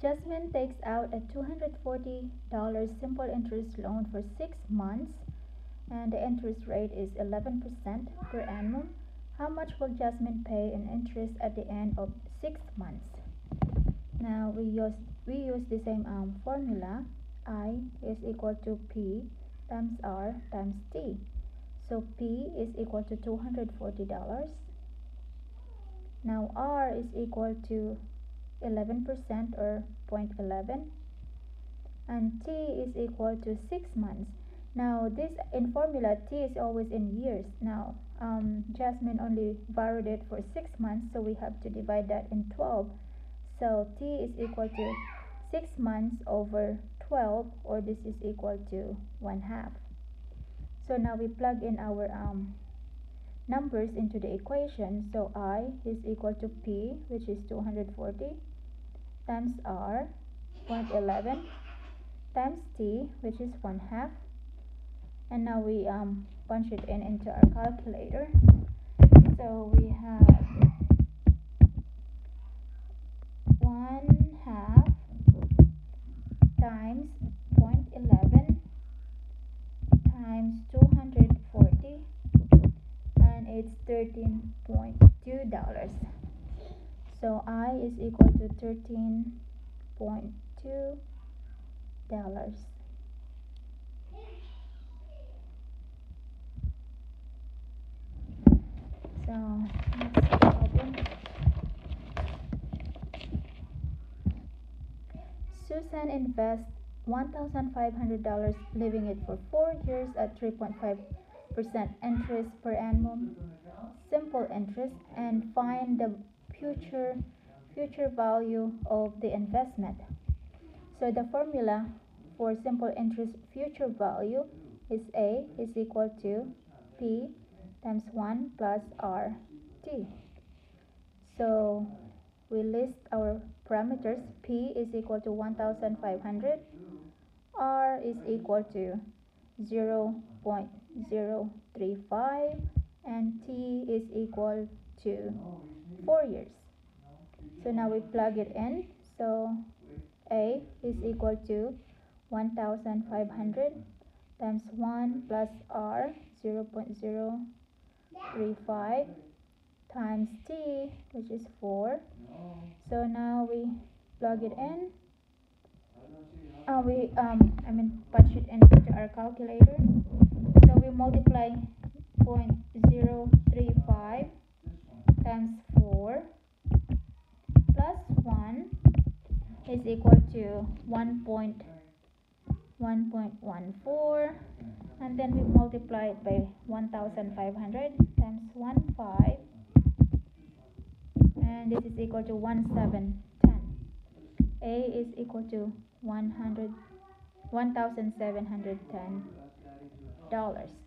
Jasmine takes out a $240 simple interest loan for 6 months and the interest rate is 11% per annum. How much will Jasmine pay in interest at the end of 6 months? Now we use we use the same um, formula. I is equal to P times R times T. So P is equal to $240. Now R is equal to 11% or 0.11 and T is equal to 6 months. Now this in formula T is always in years. Now um, Jasmine only borrowed it for 6 months so we have to divide that in 12. So T is equal to 6 months over 12 or this is equal to 1 half. So now we plug in our um, numbers into the equation. So I is equal to P which is 240 times R 0.11 times T which is 1 half and now we um, punch it in into our calculator. So we have 1 half times 0.11 times 240 and it's 13.2 dollars. So i is equal to 13.2 dollars. So Susan invests $1,500 leaving it for 4 years at 3.5% interest per annum, simple interest, and find the future future value of the investment. So the formula for simple interest future value is A is equal to P times 1 plus RT. So we list our parameters P is equal to 1500 R is equal to 0 0.035 and T is equal to 4 years. So now we plug it in. So A is equal to 1500 times 1 plus R 0 0.035 times T which is 4 so now we plug it in um I mean punch it into our calculator. So we multiply 0.035 times 4 plus 1 is equal to 1.1.14 and then we multiply it by 1500 times 1 5 and this is equal to 1710 a is equal to 100 1710 dollars